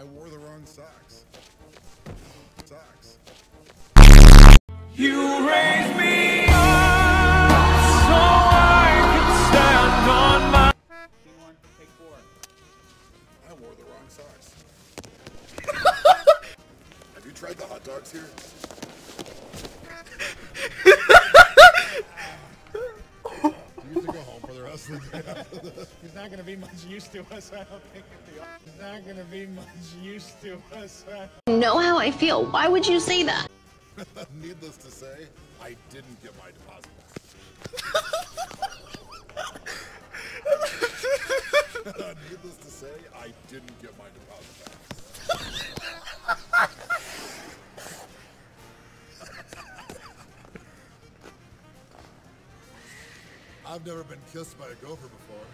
I wore the wrong socks. Socks. You raise me up so I can stand on my. I wore the wrong socks. Have you tried the hot dogs here? He's not gonna be much use to us, I don't think. At the, he's not gonna be much use to us. I know how I feel. Why would you say that? Needless to say, I didn't get my deposit back. Needless to say, I didn't get my deposit back. I've never been kissed by a gopher before.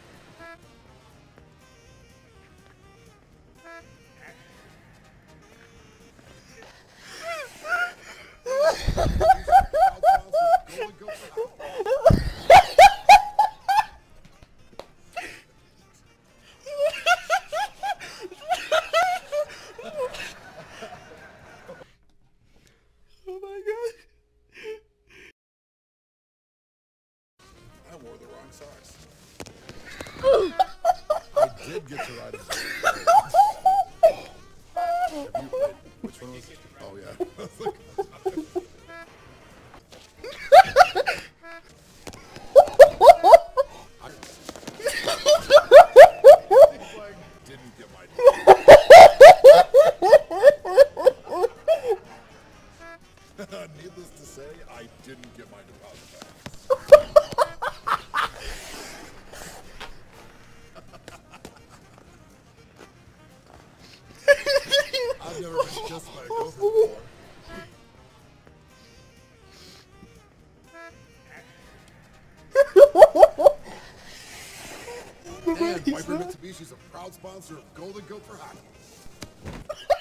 Wrong socks. I did get to ride a bike. Have you, wait, which one was? it? Oh yeah. didn't get my. Needless to say, I didn't get my deposit back. I've never been kissed by a gopher before. And Viper Mitsubishi is a proud sponsor of Golden Gopher Hockey.